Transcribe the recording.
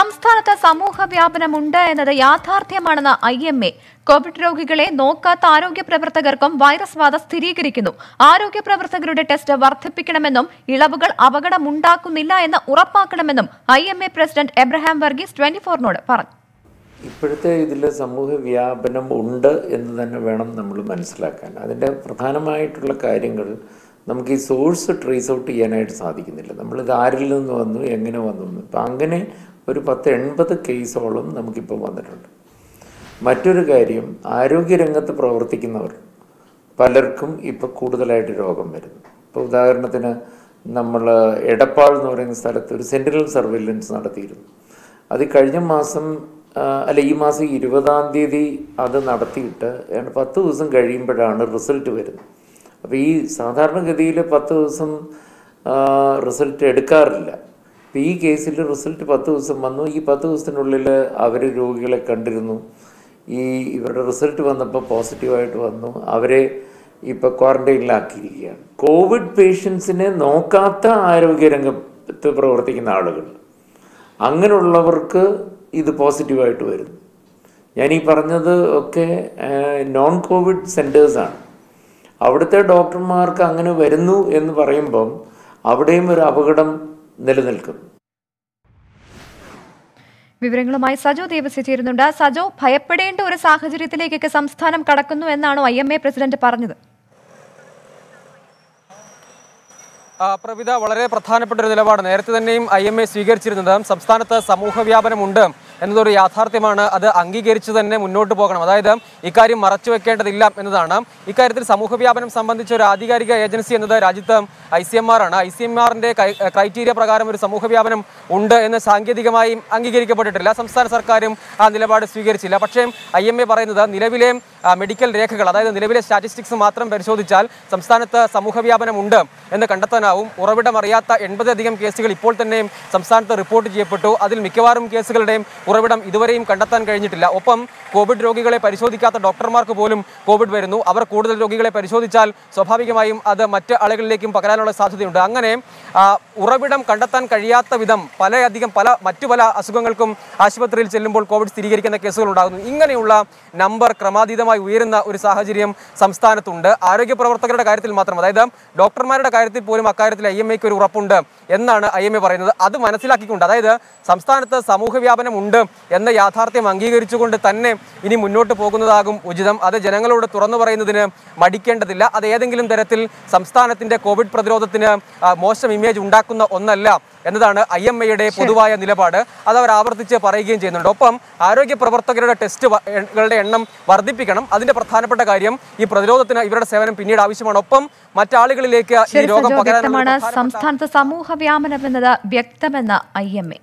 സംസ്ഥാനത്ത് സമൂഹ വ്യാപനമുണ്ട് എന്നത് യാഥാർത്ഥ്യമാണെന്ന് ഐ എം എ. കോവിഡ് രോഗികളെ നോക്കാത്ത ആരോഗ്യ പ്രവർത്തകർക്കും വൈറസ് ബാധ സ്ഥിരീകരിക്കുന്നു. ആരോഗ്യ പ്രവർത്തകരുടെ ടെസ്റ്റ് വർദ്ധിപ്പിക്കണമെന്നും ഇളവുകൾ അപകടമുണ്ടാക്കുന്നില്ല എന്ന് ഉറപ്പാക്കണമെന്നും I M A president Abraham Varghese twenty ഫോറിനോട് പറഞ്ഞു. ഇപ്പോഴത്തെ ഇതിൽ സമൂഹ വ്യാപനം ഉണ്ട് എന്ന് തന്നെ വേണം നമ്മൾ മനസ്സിലാക്കാൻ. അതിന്റെ പ്രധാനമായിട്ടുള്ള കാര്യങ്ങൾ നമുക്ക് ഈ സോഴ്സ് ട്രേസ് ഔട്ട് ചെയ്യാനായിട്ട് സാധിക്കുന്നില്ല. നമ്മളിത് ആരിൽ നിന്ന് വന്നു എങ്ങനെ വന്നു ഇപ്പം അങ്ങനെ ഒരു പത്ത് എൺപത് കേസോളം നമുക്കിപ്പോൾ വന്നിട്ടുണ്ട്. മറ്റൊരു കാര്യം ആരോഗ്യരംഗത്ത് പ്രവർത്തിക്കുന്നവർ പലർക്കും ഇപ്പോൾ കൂടുതലായിട്ട് രോഗം വരുന്നു. ഇപ്പോൾ ഉദാഹരണത്തിന് നമ്മൾ എടപ്പാൾ എന്ന് പറയുന്ന സ്ഥലത്ത് ഒരു സെൻട്രൽ സർവൈലൻസ് നടത്തിയിരുന്നു. അത് കഴിഞ്ഞ മാസം അല്ല ഈ മാസം ഇരുപതാം തീയതി അത് നടത്തിയിട്ട് പത്ത് ദിവസം കഴിയുമ്പോഴാണ് റിസൾട്ട് വരുന്നത്. അപ്പോൾ ഈ സാധാരണഗതിയിൽ പത്ത് ദിവസം റിസൾട്ട് എടുക്കാറില്ല. അപ്പോൾ ഈ കേസിൽ റിസൾട്ട് പത്ത് ദിവസം വന്നു. ഈ പത്ത് ദിവസത്തിനുള്ളിൽ അവർ രോഗികളെ കണ്ടിരുന്നു. ഈ ഇവരുടെ റിസൾട്ട് വന്നപ്പോൾ പോസിറ്റീവായിട്ട് വന്നു. അവരെ ഇപ്പോൾ ക്വാറന്റൈനിലാക്കിയിരിക്കുകയാണ് കോവിഡ് പേഷ്യൻസിനെ നോക്കാത്ത ആരോഗ്യരംഗത്ത് പ്രവർത്തിക്കുന്ന ആളുകൾ. അങ്ങനെയുള്ളവർക്ക് ഇത് പോസിറ്റീവായിട്ട് വരുന്നു. ഞാനീ പറഞ്ഞത് ഒക്കെ നോൺ കോവിഡ് സെന്റേഴ്സാണ് അവിടുത്തെ ഡോക്ടർമാർക്ക് അങ്ങനെ വരുന്നു എന്ന് പറയുമ്പം അവിടെയും ഒരു അപകടം നിലനിൽക്കുന്നു വിവരങ്ങളുമായി സജോ ദേവസ്യ ചേരുന്നുണ്ട് സജോ ഭയപ്പെടേണ്ട ഒരു സാഹചര്യത്തിലേക്കൊക്കെ സംസ്ഥാനം കടക്കുന്നു എന്നാണോ ഐ പ്രസിഡന്റ് പറഞ്ഞത്? പ്രവിധ വളരെ പ്രധാനപ്പെട്ട ഒരു നിലപാട്. നേരത്തെ തന്നെയും ഐ എം എ സ്വീകരിച്ചിരുന്നത് സംസ്ഥാനത്ത് സമൂഹ വ്യാപനമുണ്ട് എന്നതൊരു യാഥാർത്ഥ്യമാണ്. അത് അംഗീകരിച്ച് തന്നെ മുന്നോട്ട് പോകണം. അതായത് ഇക്കാര്യം മറച്ചു വെക്കേണ്ടതില്ല എന്നതാണ്. ഇക്കാര്യത്തിൽ സമൂഹ വ്യാപനം സംബന്ധിച്ച ഒരു ആധികാരിക ഏജൻസി എന്നത് രാജ്യത്ത് ഐ സി എം ആർ ആണ്. ഐ സി എം ആറിന്റെ ക്രൈറ്റീരിയ പ്രകാരം ഒരു സമൂഹ വ്യാപനം ഉണ്ട് എന്ന് സാങ്കേതികമായി അംഗീകരിക്കപ്പെട്ടിട്ടില്ല. സംസ്ഥാന സർക്കാരും ആ നിലപാട് സ്വീകരിച്ചില്ല. പക്ഷേ ഐ എം എ പറയുന്നത് നിലവിലെ മെഡിക്കൽ രേഖകൾ അതായത് നിലവിലെ സ്റ്റാറ്റിസ്റ്റിക്സ് മാത്രം പരിശോധിച്ചാൽ സംസ്ഥാനത്ത് സമൂഹ വ്യാപനം ഉണ്ട് എന്ന് കണ്ടെത്താനാവും. ഉറവിടമറിയാത്ത എൺപതിലധികം കേസുകൾ ഇപ്പോൾ തന്നെയും സംസ്ഥാനത്ത് റിപ്പോർട്ട് ചെയ്യപ്പെട്ടു. അതിൽ മിക്കവാറും കേസുകളുടെയും ഉറവിടം ഇതുവരെയും കണ്ടെത്താൻ കഴിഞ്ഞിട്ടില്ല. ഒപ്പം കോവിഡ് രോഗികളെ പരിശോധിക്കാത്ത ഡോക്ടർമാർക്ക് പോലും കോവിഡ് വരുന്നു. അവർ കൂടുതൽ രോഗികളെ പരിശോധിച്ചാൽ സ്വാഭാവികമായും അത് മറ്റ് ആളുകളിലേക്കും പകരാനുള്ള സാധ്യതയുണ്ട്. അങ്ങനെ ഉറവിടം കണ്ടെത്താൻ കഴിയാത്ത വിധം പലയധികം പല മറ്റു പല അസുഖങ്ങൾക്കും ആശുപത്രിയിൽ ചെല്ലുമ്പോൾ കോവിഡ് സ്ഥിരീകരിക്കുന്ന കേസുകൾ ഉണ്ടാകുന്നു ഇങ്ങനെയുള്ള നമ്പർ ക്രമാതീതമായി ഉയരുന്ന ഒരു സാഹചര്യം സംസ്ഥാനത്തുണ്ട്. ആരോഗ്യ പ്രവർത്തകരുടെ കാര്യത്തിൽ മാത്രം അതായത് ഡോക്ടർമാരുടെ കാര്യത്തിൽ പോലും അക്കാര്യത്തിൽ ഐ എം ഒരു ഉറപ്പുണ്ട് എന്നാണ് ഐ എം എ പറയുന്നത്. അത് മനസ്സിലാക്കിക്കൊണ്ട് അതായത് സംസ്ഥാനത്ത് സമൂഹ വ്യാപനം ഉണ്ട് എന്ന യാഥാർത്ഥ്യം അംഗീകരിച്ചുകൊണ്ട് തന്നെ ഇനി മുന്നോട്ട് പോകുന്നതാകും ഉചിതം. അത് ജനങ്ങളോട് തുറന്നു പറയുന്നതിന് മടിക്കേണ്ടതില്ല. അത് ഏതെങ്കിലും തരത്തിൽ സംസ്ഥാനത്തിന്റെ കോവിഡ് പ്രതിരോധത്തിന് മോശം ഇമേജ് ഉണ്ടാക്കുന്ന ഒന്നല്ല എന്നതാണ് ഐ എം എയുടെ പൊതുവായ നിലപാട്. അത് അവർ ആവർത്തിച്ച് പറയുകയും ചെയ്യുന്നുണ്ട്. ഒപ്പം ആരോഗ്യ പ്രവർത്തകരുടെ ടെസ്റ്റുകളുടെ എണ്ണം വർദ്ധിപ്പിക്കണം. അതിന്റെ പ്രധാനപ്പെട്ട കാര്യം ഈ പ്രതിരോധത്തിന് ഇവരുടെ സേവനം പിന്നീട് ആവശ്യമാണ്. ഒപ്പം മറ്റാളുകളിലേക്ക് ഈ രോഗം പകരാൻ സംസ്ഥാനത്ത് സമൂഹ വ്യാപനം എന്നത് വ്യക്തമെന്ന് ഐ എം എ.